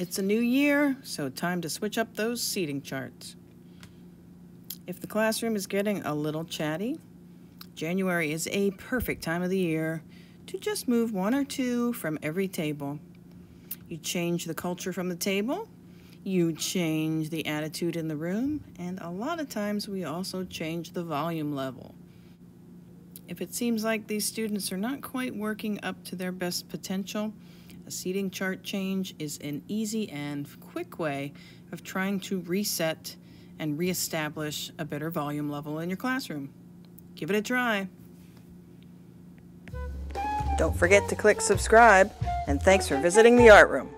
It's a new year, so time to switch up those seating charts. If the classroom is getting a little chatty, January is a perfect time of the year to just move one or two from every table. You change the culture from the table, you change the attitude in the room, and a lot of times we also change the volume level. If it seems like these students are not quite working up to their best potential, a seating chart change is an easy and quick way of trying to reset and reestablish a better volume level in your classroom. Give it a try. Don't forget to click subscribe, and thanks for visiting the art room.